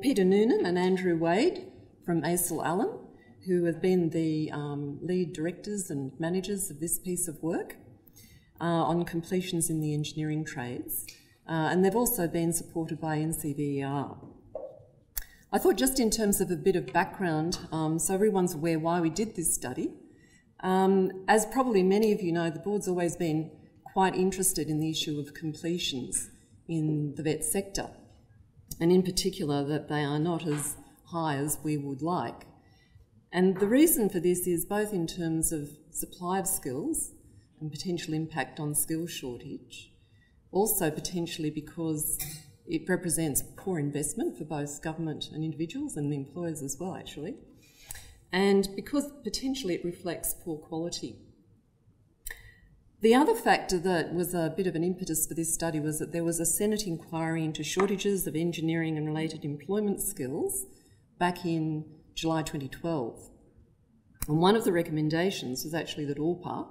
Peter Noonan and Andrew Wade from ACIL Allen, who have been the um, lead directors and managers of this piece of work uh, on completions in the engineering trades. Uh, and they've also been supported by NCVER. I thought just in terms of a bit of background, um, so everyone's aware why we did this study. Um, as probably many of you know, the board's always been quite interested in the issue of completions in the vet sector, and in particular that they are not as high as we would like. And the reason for this is both in terms of supply of skills and potential impact on skill shortage, also potentially because it represents poor investment for both government and individuals and the employers as well, actually, and because potentially it reflects poor quality. The other factor that was a bit of an impetus for this study was that there was a Senate inquiry into shortages of engineering and related employment skills back in July 2012. And one of the recommendations was actually that AWPA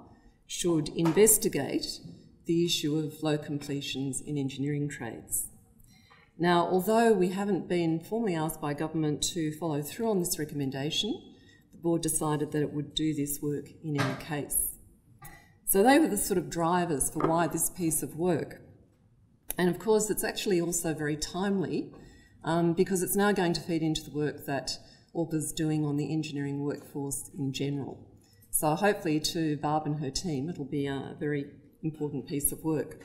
should investigate the issue of low completions in engineering trades. Now, although we haven't been formally asked by government to follow through on this recommendation, the board decided that it would do this work in any case. So they were the sort of drivers for why this piece of work. And of course, it's actually also very timely um, because it's now going to feed into the work that AWPA's doing on the engineering workforce in general. So hopefully to Barb and her team, it'll be a very important piece of work.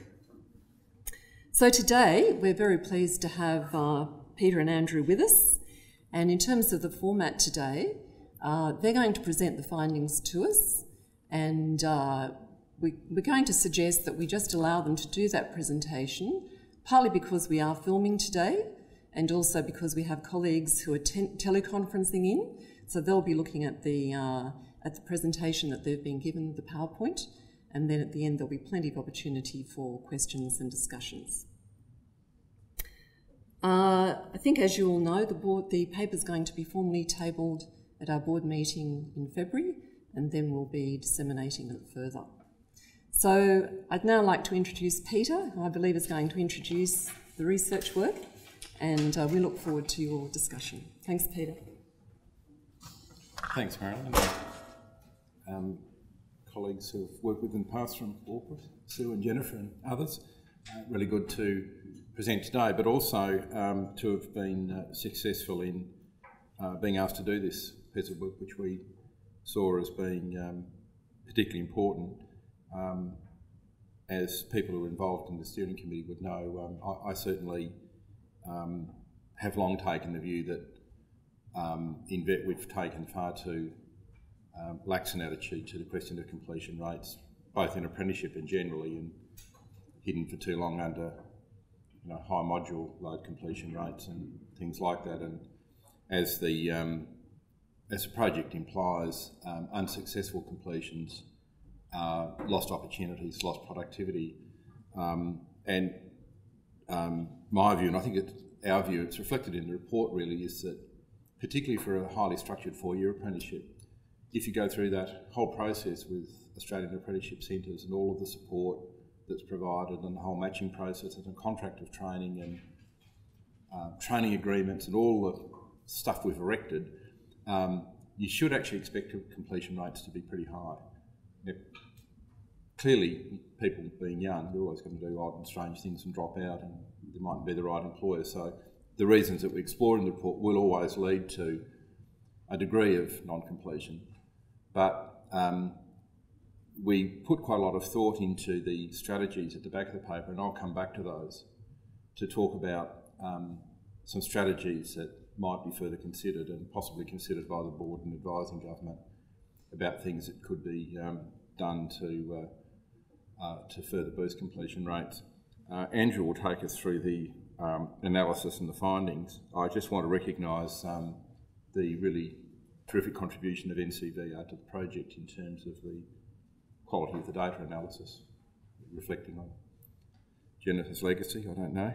So today, we're very pleased to have uh, Peter and Andrew with us. And in terms of the format today, uh, they're going to present the findings to us, and uh, we, are going to suggest that we just allow them to do that presentation, partly because we are filming today, and also because we have colleagues who are teleconferencing in, so they'll be looking at the, uh, at the presentation that they've been given, the PowerPoint, and then at the end there'll be plenty of opportunity for questions and discussions. Uh, I think, as you all know, the board, the paper is going to be formally tabled at our board meeting in February, and then we'll be disseminating it further. So I'd now like to introduce Peter, who I believe is going to introduce the research work, and uh, we look forward to your discussion. Thanks, Peter. Thanks, Marilyn. Um, colleagues who have worked with in the past from AWPA, Sue and Jennifer and others. Uh, really good to present today, but also um, to have been uh, successful in uh, being asked to do this piece of work, which we saw as being um, particularly important. Um, as people who are involved in the steering committee would know, um, I, I, certainly um, have long taken the view that um, in vet we've taken far too um, lax an attitude to the question of completion rates, both in apprenticeship and generally, and hidden for too long under you know, high module load completion rates and things like that. And as the um, as the project implies, um, unsuccessful completions, uh, lost opportunities, lost productivity, um, and um, my view, and I think it's our view, it's reflected in the report really, is that particularly for a highly structured four-year apprenticeship, if you go through that whole process with Australian apprenticeship centres and all of the support that's provided and the whole matching process and the contract of training and uh, training agreements and all the stuff we've erected, um, you should actually expect completion rates to be pretty high. Clearly, people being young, they're always going to do odd and strange things and drop out, and they mightn't be the right employer. So, the reasons that we explore in the report will always lead to a degree of non completion. But um, we put quite a lot of thought into the strategies at the back of the paper, and I'll come back to those to talk about um, some strategies that might be further considered and possibly considered by the board and advising government about things that could be um, done to uh, uh, to further boost completion rates. Uh, Andrew will take us through the um, analysis and the findings. I just want to recognise um, the really terrific contribution of NCVER to the project in terms of the quality of the data analysis, reflecting on Jennifer's legacy, I don't know.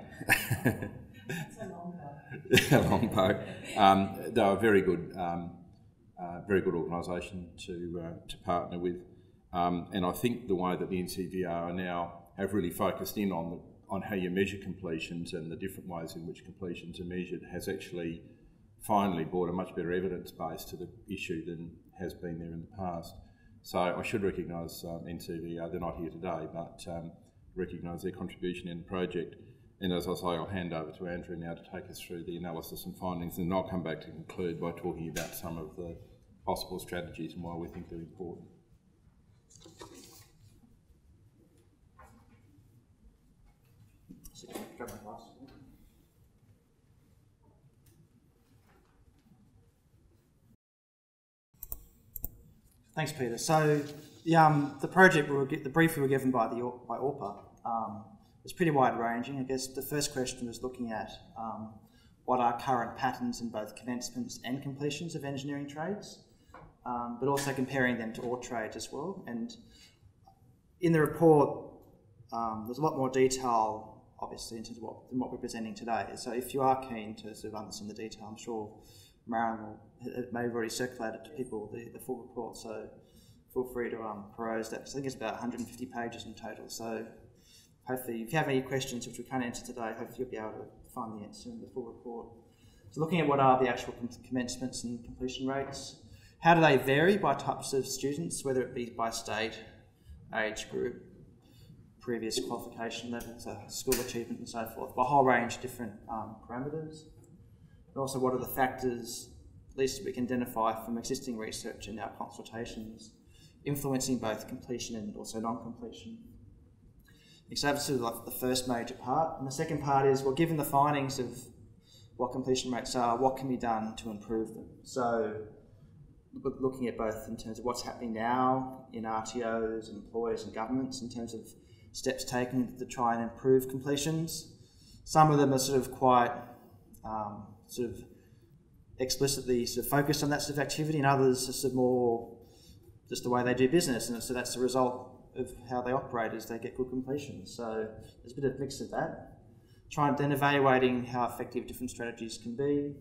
it's a long bow. Um, they a very good, um, very good organisation to uh, to partner with, um, and I think the way that the NCVER now have really focused in on the on how you measure completions and the different ways in which completions are measured has actually finally brought a much better evidence base to the issue than has been there in the past. So I should recognise um, NCVER, they're not here today, but um, recognise their contribution in the project. And as I say, I'll hand over to Andrew now to take us through the analysis and findings, and I'll come back to conclude by talking about some of the possible strategies and why we think they're important. Thanks, Peter. So the, um, the project, we were, the brief we were given by the by AWPA um, was pretty wide ranging. I guess the first question was looking at um, what are current patterns in both commencements and completions of engineering trades, um, but also comparing them to all trades as well. And in the report, um, there's a lot more detail, obviously, in terms of what, than what we're presenting today. So if you are keen to sort of understand the detail, I'm sure Marilyn will it may have already circulated to people the, the full report, so feel free to um, peruse that. I think it's about 150 pages in total. So hopefully, if you have any questions which we can't answer today, hopefully you'll be able to find the answer in the full report. So looking at what are the actual commencements and completion rates, how do they vary by types of students, whether it be by state, age group, previous qualification levels, uh, school achievement and so forth, by a whole range of different um, parameters. And also what are the factors at least we can identify from existing research and our consultations, influencing both completion and also non-completion. So of like the first major part. And the second part is, well, given the findings of what completion rates are, what can be done to improve them? So looking at both in terms of what's happening now in RTOs, and employers and governments in terms of steps taken to try and improve completions. Some of them are sort of quite um, sort of explicitly sort of focused on that sort of activity, and others are sort of more just the way they do business, and so that's the result of how they operate is they get good completion. So there's a bit of mix of that. Trying then evaluating how effective different strategies can be,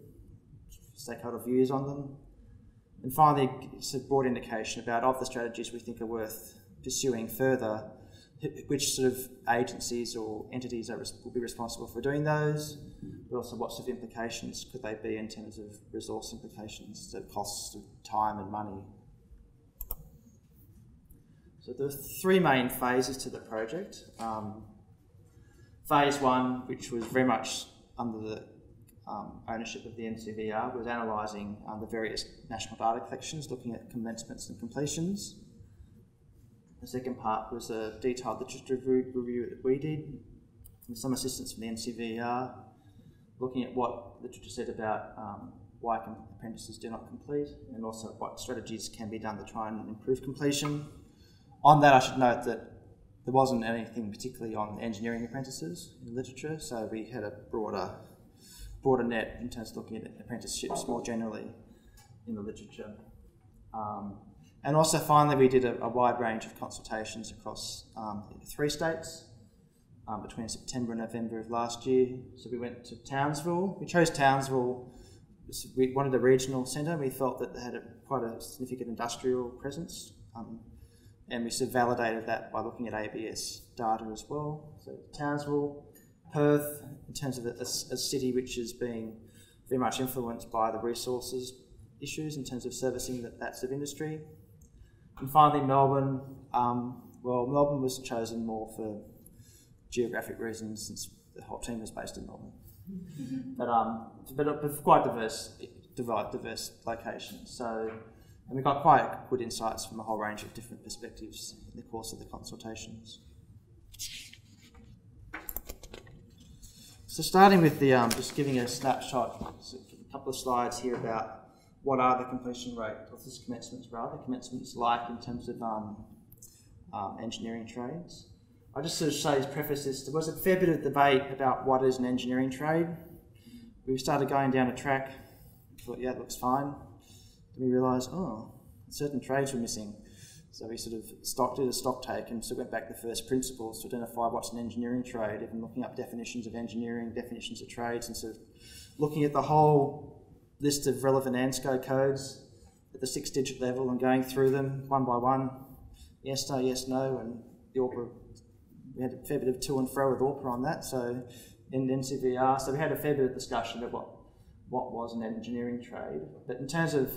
stakeholder views on them, and finally, it's a broad indication about of the strategies we think are worth pursuing further, which sort of agencies or entities are, will be responsible for doing those, but also what sort of implications could they be in terms of resource implications, so costs of time and money. So there are three main phases to the project. Um, phase one, which was very much under the um, ownership of the NCVER, was analysing um, the various national data collections, looking at commencements and completions. The second part was a detailed literature review that we did, with some assistance from the NCVER, looking at what literature said about um, why apprentices do not complete, and also what strategies can be done to try and improve completion. On that, I should note that there wasn't anything particularly on engineering apprentices in literature, so we had a broader, broader net in terms of looking at apprenticeships more generally in the literature. Um, and also, finally, we did a, a, wide range of consultations across um, three states um, between September and November of last year. So we went to Townsville. We chose Townsville. We wanted a regional centre. We felt that they had a, quite a significant industrial presence. Um, and we sort of validated that by looking at ABS data as well. So Townsville, Perth, in terms of a, a, a city which is being very much influenced by the resources issues in terms of servicing that, that sort of industry. And finally, Melbourne. Um, well, Melbourne was chosen more for geographic reasons since the whole team is based in Melbourne. but um, but, but quite diverse, diverse locations. So, and we got quite good insights from a whole range of different perspectives in the course of the consultations. So, starting with the um, just giving a snapshot, so a couple of slides here about what are the completion rate, of this commencements rather, commencements like in terms of um, um, engineering trades. I just sort of say as preface this, there was a fair bit of debate about what is an engineering trade. We started going down a track, thought, yeah, it looks fine. We realised, oh, certain trades were missing. So we sort of stock, did a stock take and sort of went back to the first principles to identify what's an engineering trade, even looking up definitions of engineering, definitions of trades, and sort of looking at the whole list of relevant ANZSCO codes at the six digit level and going through them one by one. Yes, no, yes, no, and the we had a fair bit of to and fro with AWPA on that. So in NCVER, so we had a fair bit of discussion of what what was an engineering trade. But in terms of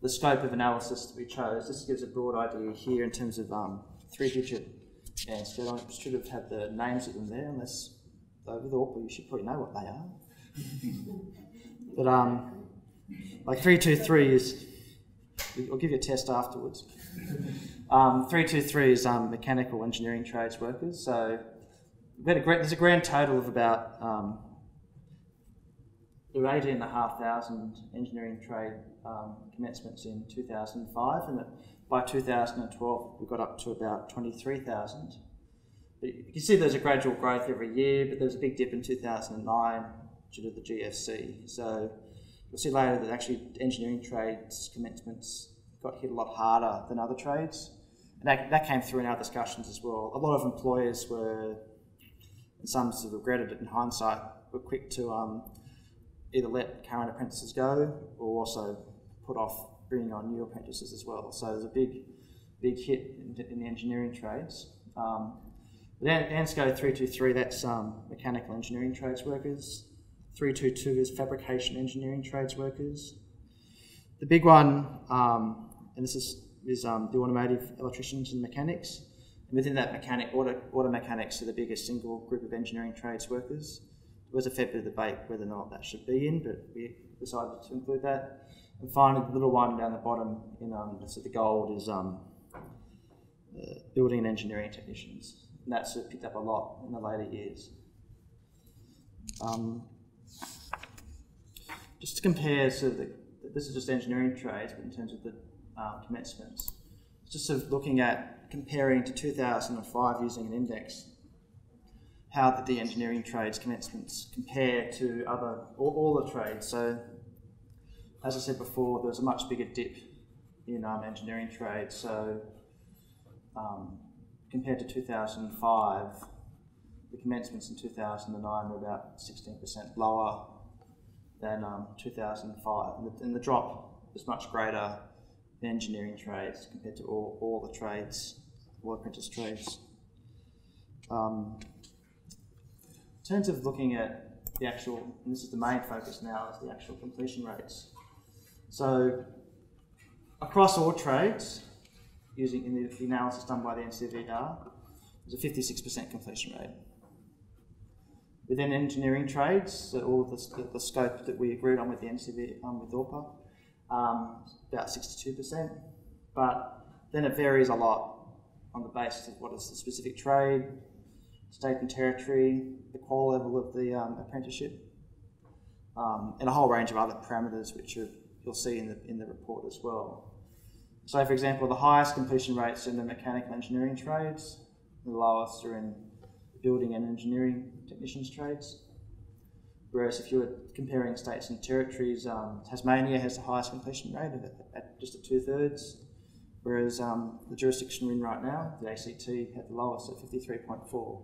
the scope of analysis that we chose, this gives a broad idea here in terms of um, three-digit ANZSCO. I should have had the names of them there, unless with AWPA you should probably know what they are. but um, like three two three is, I'll give you a test afterwards. Um, three two three is um, mechanical engineering trades workers. So a there's a grand total of about um, there were 18,500 engineering trade um, commencements in 2005, and by 2012 we got up to about 23,000. But you can see there's a gradual growth every year, but there was a big dip in 2009 due to the GFC. So you'll see later that actually engineering trades commencements got hit a lot harder than other trades. And that, that came through in our discussions as well. A lot of employers were, and some sort of regretted it in hindsight, were quick to um, either let current apprentices go or also put off bringing on new apprentices as well. So there's a big, big hit in, in the engineering trades. Um, but ANZSCO 323, that's um, mechanical engineering trades workers. 322 is fabrication engineering trades workers. The big one, um, and this is, is um, the automotive electricians and mechanics. And within that, mechanic, auto, auto mechanics are the biggest single group of engineering trades workers. There was a fair bit of debate whether or not that should be in, but we decided to include that. And finally, the little one down the bottom, in um, so the gold is um, uh, building and engineering technicians, and that's uh, picked up a lot in the later years. Um, just to compare, so the, this is just engineering trades, but in terms of the um, commencements, just sort of looking at comparing to 2005 using an index how the de-engineering trades commencements compare to other all, all, the trades. So, as I said before, there was a much bigger dip in um, engineering trades. So, um, compared to 2005, the commencements in 2009 were about 16% lower than um, 2005, and the, and the, drop was much greater in engineering trades compared to all, all the trades, all apprentice trades. Um, terms of looking at the actual, and this is the main focus now, is the actual completion rates. So across all trades, using in the, the analysis done by the NCVER, there's a 56% completion rate. Within engineering trades, so all of the, the, the, scope that we agreed on with the NCV, um, with AWPA, um, about 62%. But then it varies a lot on the basis of what is the specific trade, state and territory, the qual level of the um, apprenticeship, um, and a whole range of other parameters which are, you'll see in the, in the report as well. So for example, the highest completion rates are in the mechanical engineering trades, the lowest are in building and engineering technicians trades. Whereas if you were comparing states and territories, um, Tasmania has the highest completion rate at, at just at two thirds, whereas um, the jurisdiction we're in right now, the ACT, had the lowest at 53.4.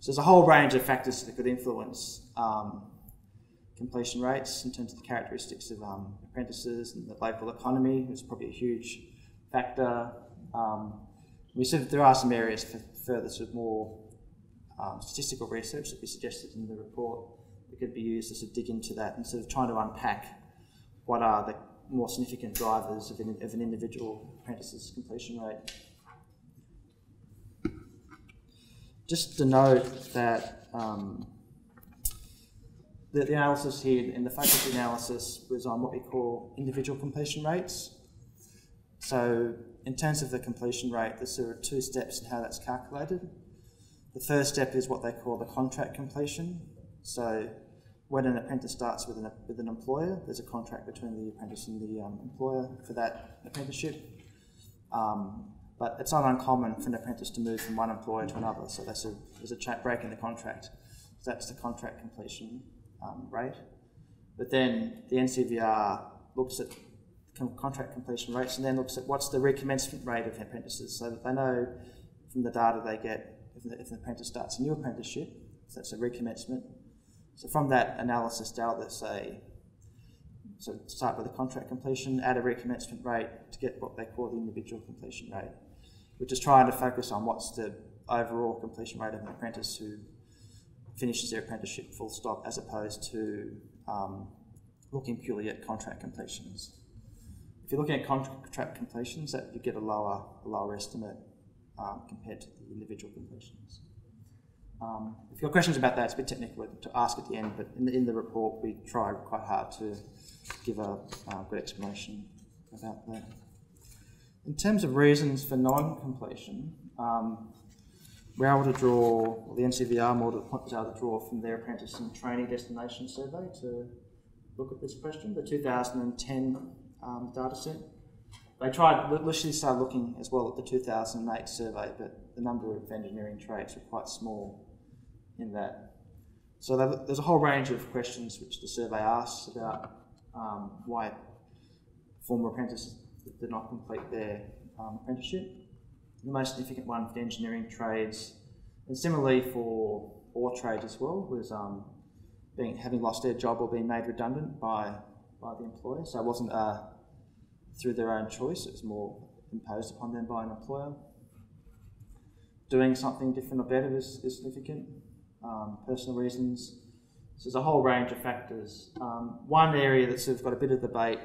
So there's a whole range of factors that could influence um, completion rates in terms of the characteristics of um, apprentices and the local economy is probably a huge factor. Um, we said there are some areas for further sort of more um, statistical research that we suggested in the report that could be used to sort of dig into that and sort of trying to unpack what are the more significant drivers of an, of an individual apprentice's completion rate. Just to note that um, the, the, analysis here and the focus faculty analysis was on what we call individual completion rates. So in terms of the completion rate, there are two steps in how that's calculated. The first step is what they call the contract completion. So when an apprentice starts with an, with an employer, there's a contract between the apprentice and the um, employer for that apprenticeship. Um, but it's not uncommon for an apprentice to move from one employer to another, so that's a, there's a break in the contract. So that's the contract completion um, rate. But then the NCVER looks at contract completion rates and then looks at what's the recommencement rate of apprentices so that they know from the data they get if, the, if an apprentice starts a new apprenticeship, so that's a recommencement. So from that analysis data, say, so start with the contract completion, add a recommencement rate to get what they call the individual completion rate. We're just trying to focus on what's the overall completion rate of an apprentice who finishes their apprenticeship full stop as opposed to um, looking purely at contract completions. If you're looking at contract completions, that you get a lower, a lower estimate um, compared to the individual completions. Um, if you've got questions about that, it's a bit technical to ask at the end, but in the, in the report we try quite hard to give a uh, good explanation about that. In terms of reasons for non-completion, um, we're able to draw, well, the NCVER model was able to draw from their apprentice and training destination survey to look at this question, the 2010 um, data set. They tried, literally started looking as well at the 2008 survey, but the number of engineering trades were quite small in that. So there's a whole range of questions which the survey asks about um, why former apprentices did not complete their um, apprenticeship. The most significant one for engineering trades, and similarly for all trades as well, was um, being having lost their job or being made redundant by by the employer. So it wasn't uh, through their own choice; it was more imposed upon them by an employer. Doing something different or better is, is significant. Um, personal reasons. So there's a whole range of factors. Um, one area that's sort of got a bit of debate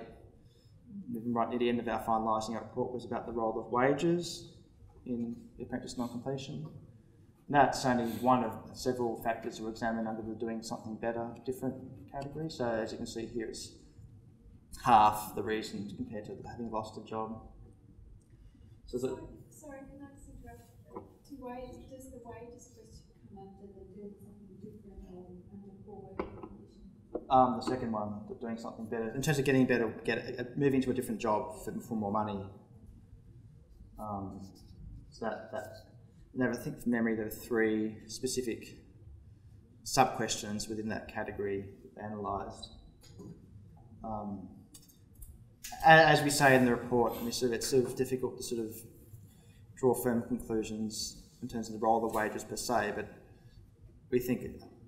right near the end of our finalising our report was about the role of wages in the apprentice non-completion. That's only one of several factors we examined under the doing something better different category. So as you can see here, it's half the reason compared to having lost a job. So sorry, sorry, can I interrupt? To wage, does the wages question come after the doing something different or under poor um, the second one, doing something better in terms of getting better, get uh, moving to a different job for, for more money. Um, so that that. I think from memory there are three specific sub questions within that category analysed. Um, as we say in the report, it's sort, of, it's sort of difficult to sort of draw firm conclusions in terms of the role of wages per se, but we think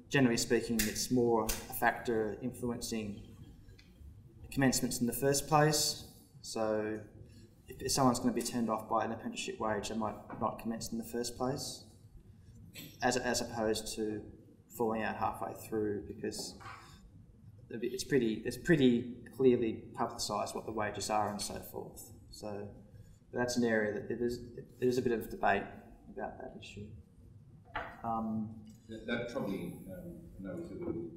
generally speaking, it's more a factor influencing commencements in the first place. So if someone's going to be turned off by an apprenticeship wage, they might not commence in the first place, as, as opposed to falling out halfway through because it's pretty, it's pretty clearly publicised what the wages are and so forth. So that's an area that there is, there is a bit of debate about that issue. Um, that, that probably, um, know said we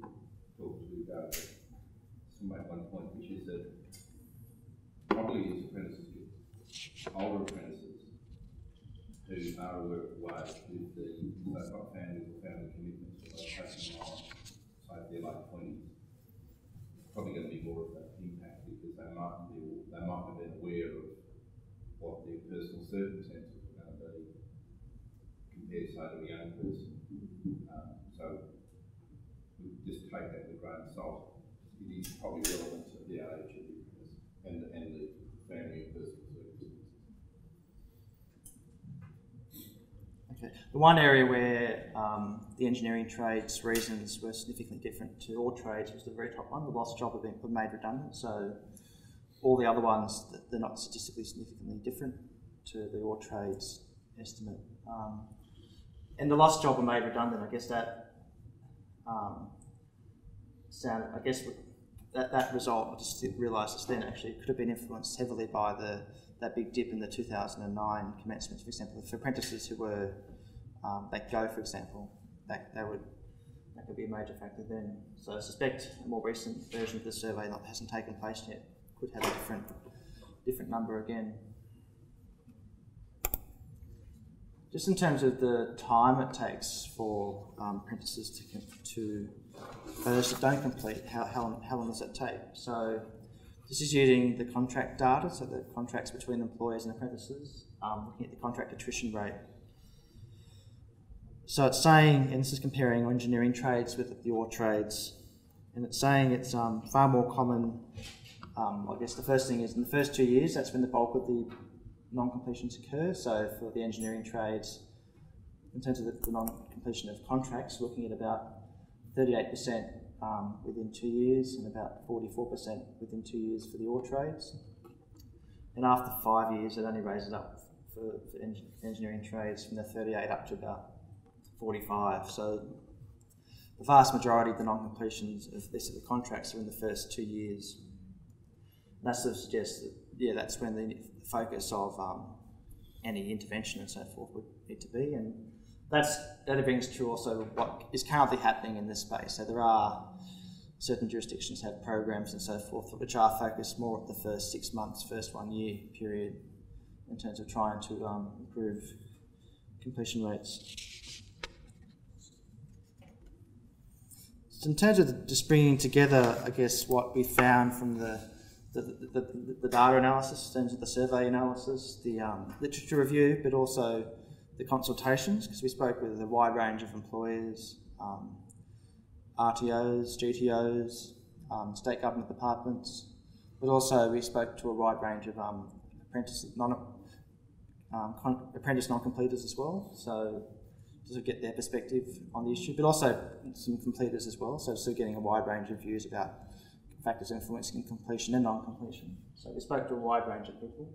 talk to about to make one point, which is that probably as apprentices older apprentices who are aware of who the, got families or family commitments, or they're passing on, say their late twenties, probably going to be more of that impact because they might be, they might have been aware of what their personal circumstances are going to be compared, to a young person. Um, so we just take that with a grain of salt. It is probably relevant to the age of the and, and the family personal. Okay. The one area where um, the engineering trades reasons were significantly different to all trades was the very top one. The lost job had been made redundant, so all the other ones they're not statistically significantly different to the all trades estimate. Um, and the lost job were made redundant. I guess that um, sounded, I guess that, that result, I just realised this then actually could have been influenced heavily by the that big dip in the 2009 commencements, for example. For apprentices who were um, let go, for example, that, that would that could be a major factor then. So I suspect a more recent version of the survey that hasn't taken place yet could have a different different number again. Just in terms of the time it takes for um, apprentices to, to those that don't complete, how, how, how long does that take? So this is using the contract data, so the contracts between employers and apprentices, um, looking at the contract attrition rate. So it's saying, and this is comparing engineering trades with the ore trades, and it's saying it's um, far more common. Um, I guess the first thing is in the first two years, that's when the bulk of the non-completions occur. So for the engineering trades, in terms of the, the non-completion of contracts, looking at about 38% um, within two years and about 44% within two years for the ore trades. And after five years, it only raises up for, for eng engineering trades from the 38 up to about 45. So the vast majority of the non-completions of this of the contracts are in the first two years. And that sort of suggests that, yeah, that's when the focus of um, any intervention and so forth would need to be. And that's, that brings true also what is currently happening in this space. So there are certain jurisdictions have programs and so forth, which are focused more at the first six months, first one year period, in terms of trying to um, improve completion rates. So in terms of the, just bringing together, I guess, what we found from the the, the, the, data analysis, in terms of the survey analysis, the um, literature review, but also the consultations, because we spoke with a wide range of employers, um, RTOs, GTOs, um, state government departments, but also we spoke to a wide range of um, apprentice non um, apprentice non-completers as well. So to get their perspective on the issue, but also some completers as well. So still getting a wide range of views about factors influencing completion and non-completion. So we spoke to a wide range of people.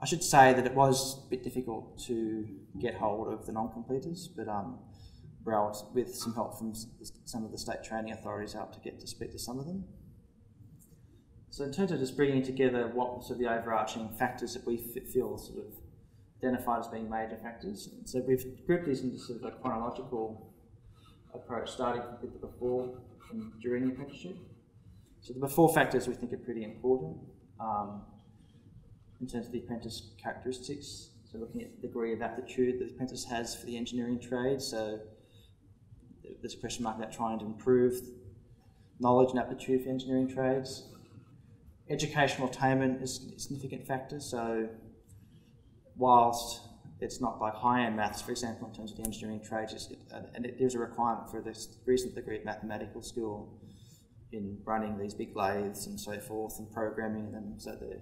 I should say that it was a bit difficult to get hold of the non-completers, but um, we're able, with some help from some of the state training authorities, out to get to speak to some of them. So in terms of just bringing together what sort of the overarching factors that we feel sort of identified as being major factors, so we've grouped these into sort of a chronological approach, starting with the before and during the apprenticeship. So the before factors we think are pretty important um, in terms of the apprentice characteristics. So looking at the degree of aptitude that the apprentice has for the engineering trade. So there's a question mark about trying to improve knowledge and aptitude for engineering trades. Educational attainment is a significant factor. So whilst it's not like high-end maths, for example, in terms of the engineering trades, uh, and it, there's a requirement for this recent degree of mathematical skill in running these big lathes and so forth and programming them, so they're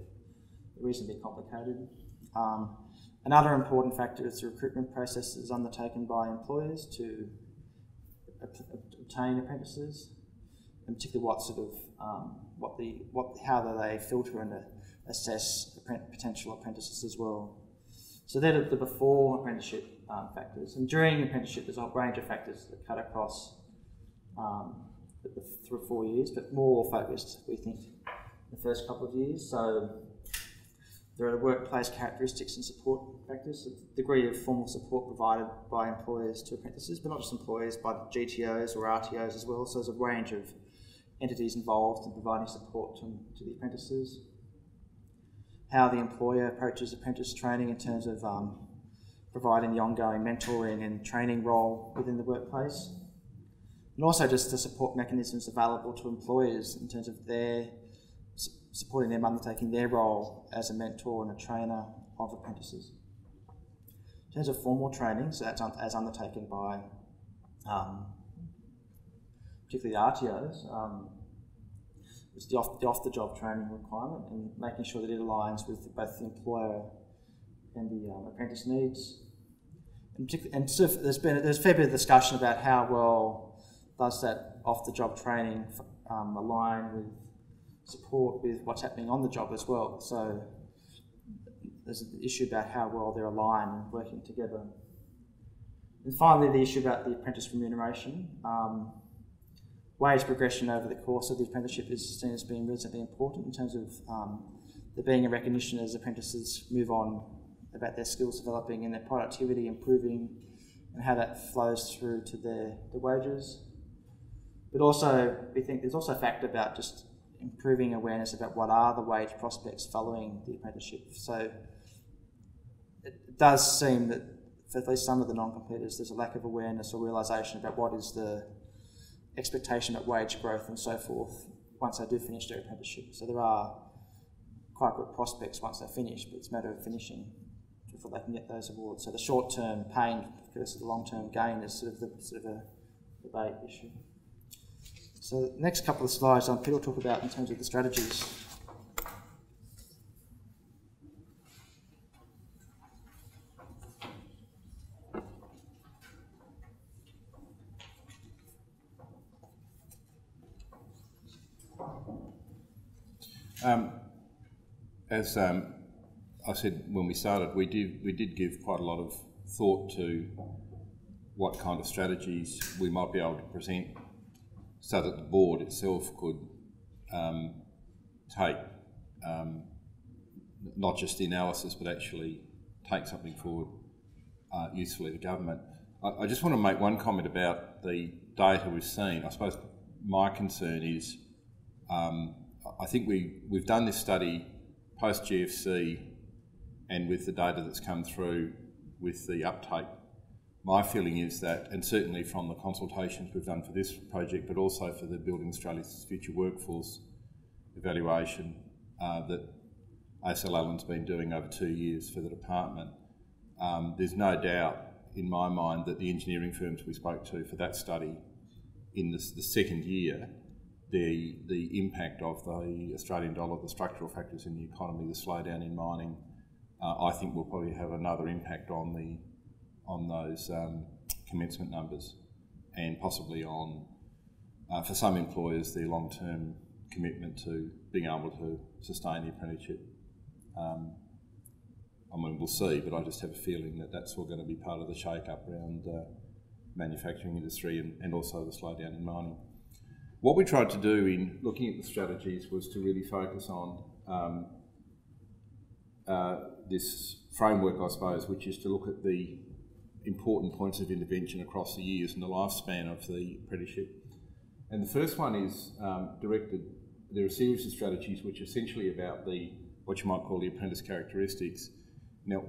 reasonably complicated. Um, another important factor is the recruitment processes undertaken by employers to obtain apprentices, and particularly what sort of um, what the what how do they filter and assess potential apprentices as well. So they're the before apprenticeship um, factors, and during apprenticeship there's a whole range of factors that cut across um, the or four years, but more focused, we think, the first couple of years. So there are workplace characteristics and support factors, the degree of formal support provided by employers to apprentices, but not just employers, by the GTOs or RTOs as well. So there's a range of entities involved in providing support to, to the apprentices. How the employer approaches apprentice training in terms of um, providing the ongoing mentoring and training role within the workplace and also just the support mechanisms available to employers in terms of their supporting them undertaking their role as a mentor and a trainer of apprentices. In terms of formal training, so that's as undertaken by um, particularly the RTOs, um, it's the off, the off the job training requirement and making sure that it aligns with both the employer and the um, apprentice needs. And, and so there's been there's a fair bit of discussion about how well does that off-the-job training um, align with support with what's happening on the job as well? So there's an issue about how well they're aligned and working together. And finally, the issue about the apprentice remuneration. Um, wage progression over the course of the apprenticeship is seen as being reasonably important in terms of um, there being a recognition as apprentices move on about their skills developing and their productivity improving and how that flows through to their, their wages. But also, we think there's also a fact about just improving awareness about what are the wage prospects following the apprenticeship. So it does seem that for at least some of the non-completers, there's a lack of awareness or realisation about what is the expectation of wage growth and so forth once they do finish their apprenticeship. So there are quite good prospects once they finish, but it's a matter of finishing before they can get those awards. So the short-term pain versus the long-term gain is sort of the sort of a debate issue. So the next couple of slides, um, Peter will talk about in terms of the strategies. Um, as um, I said when we started, we did we did give quite a lot of thought to what kind of strategies we might be able to present, so that the board itself could um, take um, not just the analysis, but actually take something forward uh, usefully to government. I, I just want to make one comment about the data we've seen. I suppose my concern is um, I think we, we've done this study post GFC and with the data that's come through with the uptake. My feeling is that, and certainly from the consultations we've done for this project, but also for the Building Australia's Future Workforce evaluation uh, that ACIL Allen's been doing over two years for the department, um, there's no doubt in my mind that the engineering firms we spoke to for that study in the second year, the, the impact of the Australian dollar, the structural factors in the economy, the slowdown in mining, uh, I think will probably have another impact on the on those um, commencement numbers, and possibly on uh, for some employers the long term commitment to being able to sustain the apprenticeship. Um, I mean, we'll see, but I just have a feeling that that's all going to be part of the shake-up around uh, manufacturing industry and, and also the slowdown in mining. What we tried to do in looking at the strategies was to really focus on um, uh, this framework, I suppose, which is to look at the important points of intervention across the years and the lifespan of the apprenticeship. And the first one is um, directed, there are a series of strategies which are essentially about the what you might call the apprentice characteristics. Now,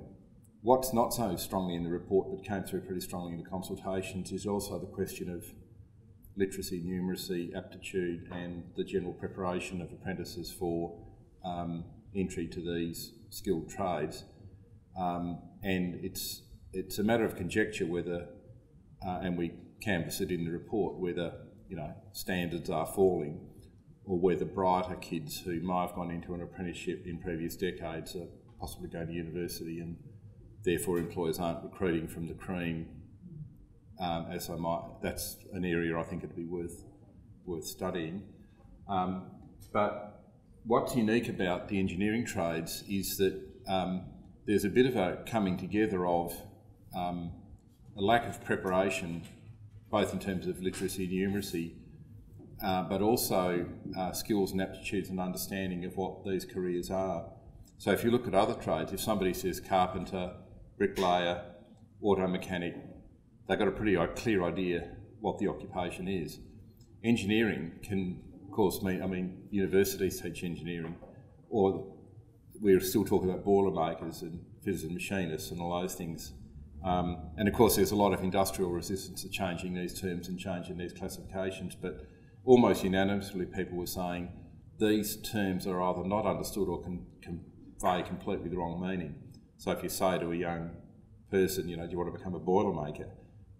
what's not so strongly in the report but came through pretty strongly in the consultations is also the question of literacy, numeracy, aptitude, and the general preparation of apprentices for um, entry to these skilled trades. Um, and it's it's a matter of conjecture whether, uh, and we canvass it in the report, whether you know standards are falling, or whether brighter kids who might have gone into an apprenticeship in previous decades are possibly going to university, and therefore employers aren't recruiting from the cream um, as I might. That's an area I think it'd be worth worth studying. Um, but what's unique about the engineering trades is that um, there's a bit of a coming together of um, a lack of preparation, both in terms of literacy and numeracy, uh, but also uh, skills and aptitudes and understanding of what these careers are. So if you look at other trades, if somebody says carpenter, bricklayer, auto mechanic, they've got a pretty clear idea what the occupation is. Engineering can, of course, mean, I mean, universities teach engineering, or we're still talking about boiler makers and fitters and machinists and all those things. Um, and of course, there's a lot of industrial resistance to changing these terms and changing these classifications, but almost unanimously, people were saying these terms are either not understood or can convey completely the wrong meaning. So if you say to a young person, you know, do you want to become a boilermaker?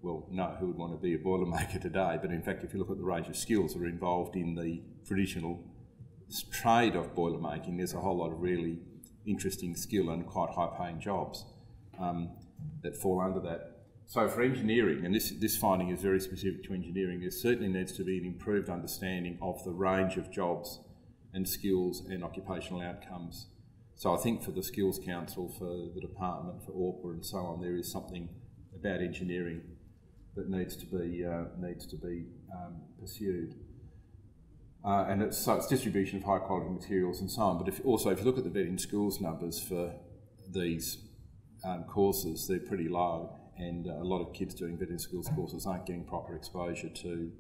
Well, no, who would want to be a boilermaker today? But in fact, if you look at the range of skills that are involved in the traditional trade of boilermaking, there's a whole lot of really interesting skill and quite high-paying jobs. Um, that fall under that. So for engineering, and this, this finding is very specific to engineering, there certainly needs to be an improved understanding of the range of jobs and skills and occupational outcomes. So I think for the Skills Council, for the department, for AWPA and so on, there is something about engineering that needs to be, uh, needs to be um, pursued. Uh, and it's, so it's distribution of high quality materials and so on. But if, also, if you look at the vetting schools numbers for these um, courses, they're pretty low, and uh, a lot of kids doing vetting skills courses aren't getting proper exposure to,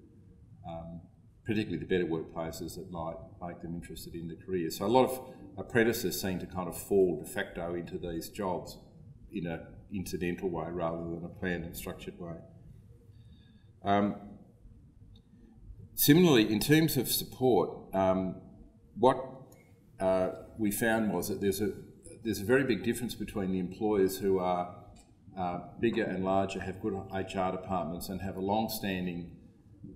um, particularly the better workplaces that might make them interested in the career. So a lot of apprentices seem to kind of fall de facto into these jobs in an incidental way rather than a planned and structured way. Um, similarly, in terms of support, um, what uh, we found was that there's a there's a very big difference between the employers who are uh, bigger and larger, have good HR departments, and have a long-standing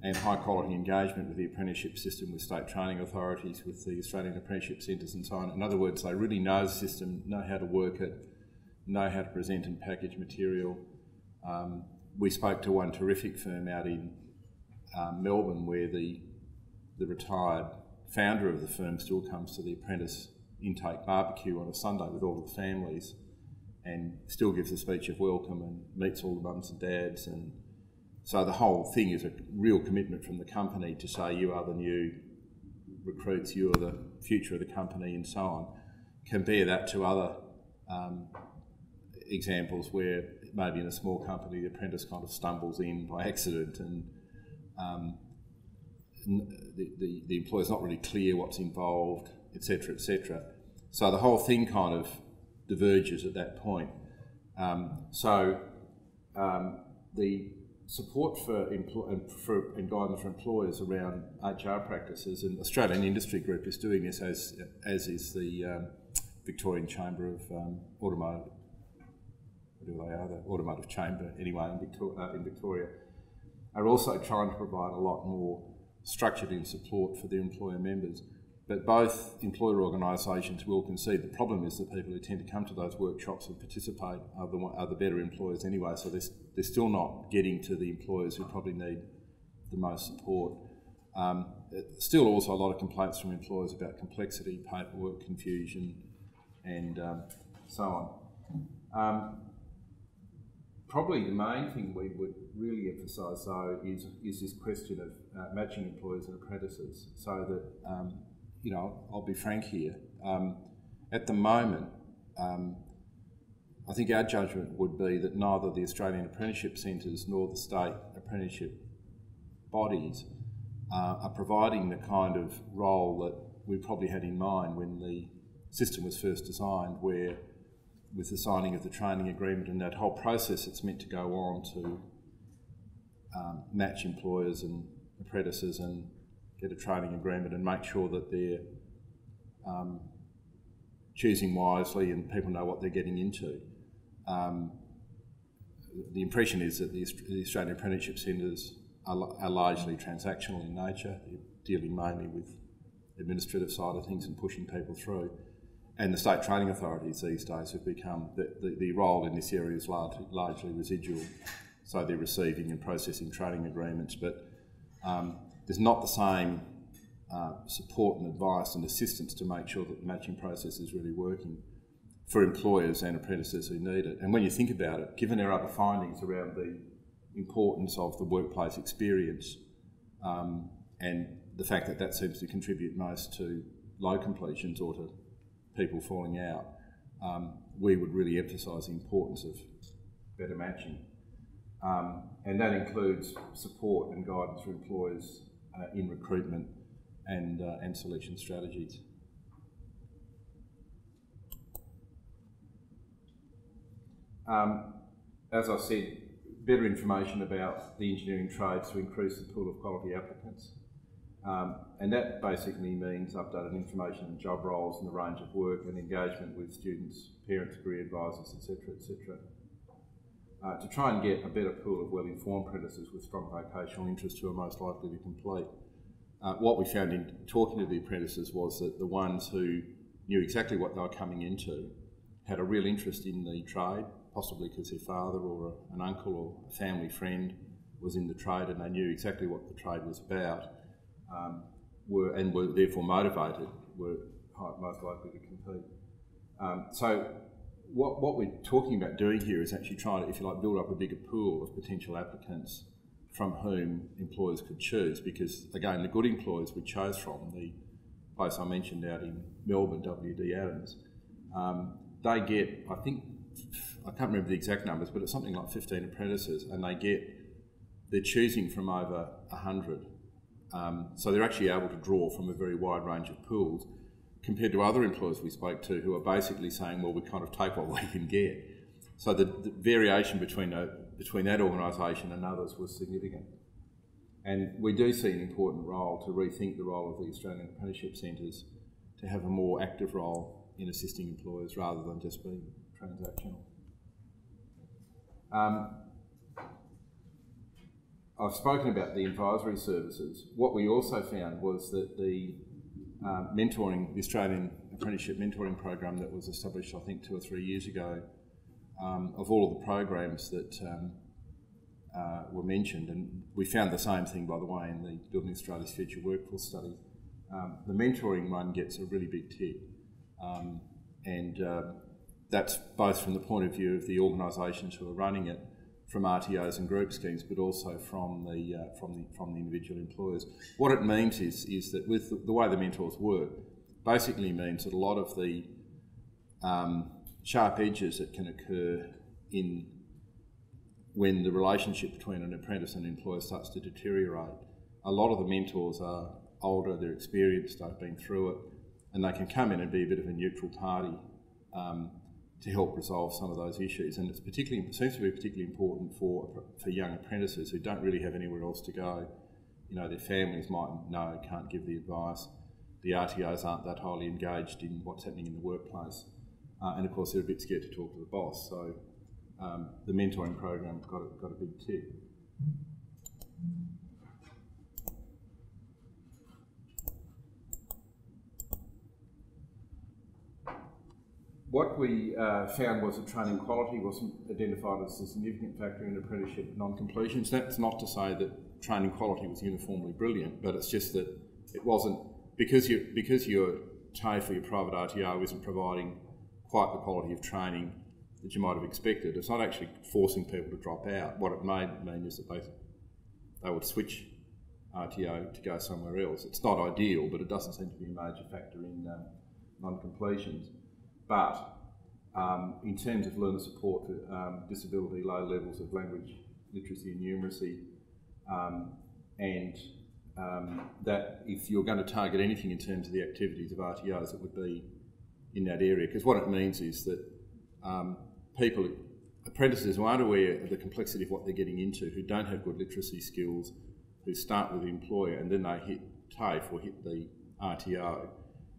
and high-quality engagement with the apprenticeship system, with state training authorities, with the Australian apprenticeship centres, and so on. In other words, they really know the system, know how to work it, know how to present and package material. Um, we spoke to one terrific firm out in um, Melbourne where the the retired founder of the firm still comes to the apprentice intake barbecue on a Sunday with all the families and still gives a speech of welcome and meets all the mums and dads. And so the whole thing is a real commitment from the company to say you are the new recruits, you are the future of the company, and so on. Compare that to other um, examples where maybe in a small company the apprentice kind of stumbles in by accident and um, the, the, the employer's not really clear what's involved, etc., etc. So the whole thing kind of diverges at that point. Um, so um, the support for, empl- for and guidance for employers around HR practices, and Australian Industry Group is doing this as as is the um, Victorian Chamber of um, Automotive. What do they are? The Automotive Chamber, anyway, in, Victor- uh, in Victoria, are also trying to provide a lot more structured in support for their employer members. But both employer organisations will concede the problem is that people who tend to come to those workshops and participate are the, are the better employers anyway, so they're, they're still not getting to the employers who probably need the most support. Um, still also a lot of complaints from employers about complexity, paperwork, confusion, and um, so on. Um, probably the main thing we would really emphasise though is, is this question of uh, matching employers and apprentices so that um, you know, I'll be frank here. Um, at the moment, um, I think our judgment would be that neither the Australian apprenticeship centres nor the state apprenticeship bodies uh, are providing the kind of role that we probably had in mind when the system was first designed, where with the signing of the training agreement and that whole process it's meant to go on to um, match employers and apprentices and get a training agreement and make sure that they're um, choosing wisely and people know what they're getting into. Um, the impression is that the, the Australian apprenticeship centres are, are, largely transactional in nature, dealing mainly with administrative side of things and pushing people through. And the state training authorities these days have become, the, the, the role in this area is largely, largely residual. So they're receiving and processing training agreements, but um, there's not the same uh, support and advice and assistance to make sure that the matching process is really working for employers and apprentices who need it. And when you think about it, given our other findings around the importance of the workplace experience um, and the fact that that seems to contribute most to low completions or to people falling out, um, we would really emphasise the importance of better matching. Um, and that includes support and guidance for employers in recruitment and, uh, and selection strategies. Um, as I said, better information about the engineering trades to increase the pool of quality applicants. Um, and that basically means updated information on job roles and the range of work and engagement with students, parents, career advisors, etc., etc. Uh, to try and get a better pool of well-informed apprentices with strong vocational interests who are most likely to complete. Uh, what we found in talking to the apprentices was that the ones who knew exactly what they were coming into had a real interest in the trade, possibly because their father or an uncle or a family friend was in the trade and they knew exactly what the trade was about, um, were and were therefore motivated, were most likely to compete. Um, so what, what we're talking about doing here is actually trying to, if you like, build up a bigger pool of potential applicants from whom employers could choose. Because again, the good employers we chose from, the place I mentioned out in Melbourne, WD Adams, um, they get, I think, I can't remember the exact numbers, but it's something like 15 apprentices, and they get, they're choosing from over 100. Um, so they're actually able to draw from a very wide range of pools compared to other employers we spoke to who are basically saying, well, we kind of take what we can get. So the, the variation between, between that organisation and others was significant. And we do see an important role to rethink the role of the Australian apprenticeship centres to have a more active role in assisting employers rather than just being transactional. Um, I've spoken about the advisory services. What we also found was that the um, mentoring, the Australian Apprenticeship Mentoring Program that was established, I think, two or three years ago, um, of all of the programs that um, uh, were mentioned, and we found the same thing, by the way, in the Building Australia's Future Workforce Study. Um, the mentoring one gets a really big tick. Um, and uh, that's both from the point of view of the organisations who are running it, from RTOs and group schemes, but also from the uh, from the from the individual employers. What it means is is that with the, the way the mentors work, basically means that a lot of the um, sharp edges that can occur in when the relationship between an apprentice and an employer starts to deteriorate. A lot of the mentors are older, they're experienced, they've been through it, and they can come in and be a bit of a neutral party um, to help resolve some of those issues. And it's particularly seems to be particularly important for for young apprentices who don't really have anywhere else to go. You know, their families might know, can't give the advice. The RTOs aren't that highly engaged in what's happening in the workplace. Uh, and of course, they're a bit scared to talk to the boss. So um, the mentoring program got a, got a big tip. What we uh, found was that training quality wasn't identified as a significant factor in apprenticeship non-completions. That's not to say that training quality was uniformly brilliant, but it's just that it wasn't because you because your TAFE for your private RTO isn't providing quite the quality of training that you might have expected. It's not actually forcing people to drop out. What it may mean is that they, they would switch RTO to go somewhere else. It's not ideal, but it doesn't seem to be a major factor in um, non-completions. But um, in terms of learner support for um, disability, low levels of language literacy and numeracy, um, and um, that if you're going to target anything in terms of the activities of RTOs, it would be in that area. Because what it means is that um, people, apprentices who aren't aware of the complexity of what they're getting into, who don't have good literacy skills, who start with the employer and then they hit TAFE or hit the RTO,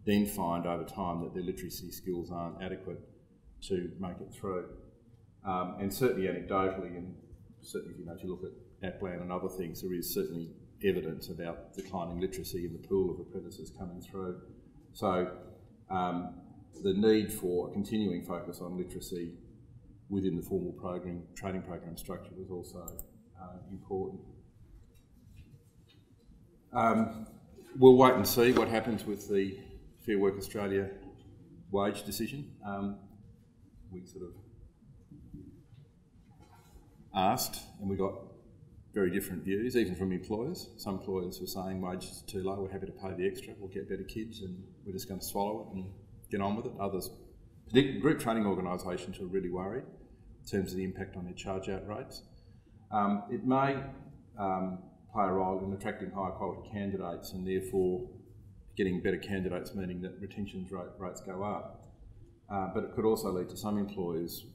then find over time that their literacy skills aren't adequate to make it through. Um, and certainly anecdotally, and certainly you know, if you look at NAPLAN and other things, there is certainly evidence about declining literacy in the pool of apprentices coming through. So um, the need for a continuing focus on literacy within the formal program, training program structure was also uh, important. Um, we'll wait and see what happens with the Fair Work Australia wage decision. Um, we sort of asked and we got very different views, even from employers. Some employers were saying wages is too low, we're happy to pay the extra, we'll get better kids and we're just going to swallow it and get on with it. Others, group training organisations are really worried in terms of the impact on their charge out rates. Um, it may um, play a role in attracting higher quality candidates and therefore getting better candidates, meaning that retention rate, rates go up. Uh, but it could also lead to some employers,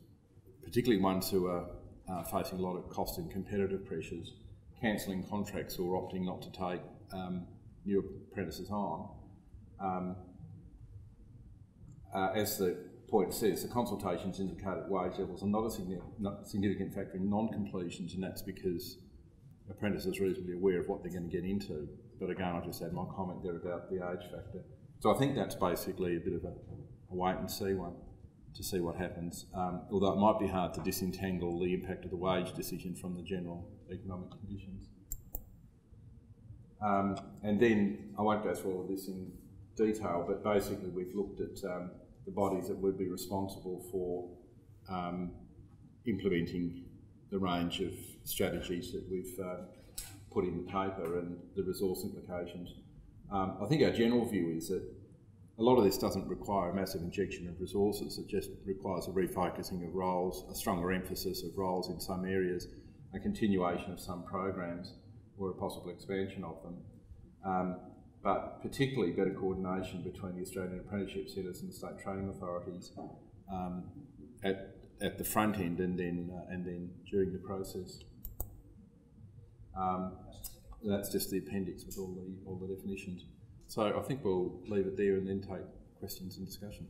particularly ones who are uh, facing a lot of cost and competitive pressures, cancelling contracts or opting not to take um, new apprentices on. Um, uh, as the point says, the consultations indicate wage levels are not a significant factor in non-completions, and that's because apprentices reasonably aware of what they're going to get into. But again, I'll just add my comment there about the age factor. So I think that's basically a bit of a, a wait and see one to see what happens. Um, although it might be hard to disentangle the impact of the wage decision from the general economic conditions. Um, and then I won't go through all of this in detail, but basically we've looked at um, the bodies that would be responsible for um, implementing the range of strategies that we've uh, put in the paper and the resource implications. Um, I think our general view is that a lot of this doesn't require a massive injection of resources, it just requires a refocusing of roles, a stronger emphasis of roles in some areas, a continuation of some programs, or a possible expansion of them. Um, but particularly better coordination between the Australian Apprenticeship Centres and the state training authorities um, at, at the front end and then, uh, and then during the process. Um, that's just the appendix with all the, all the definitions. So I think we'll leave it there and then take questions and discussion.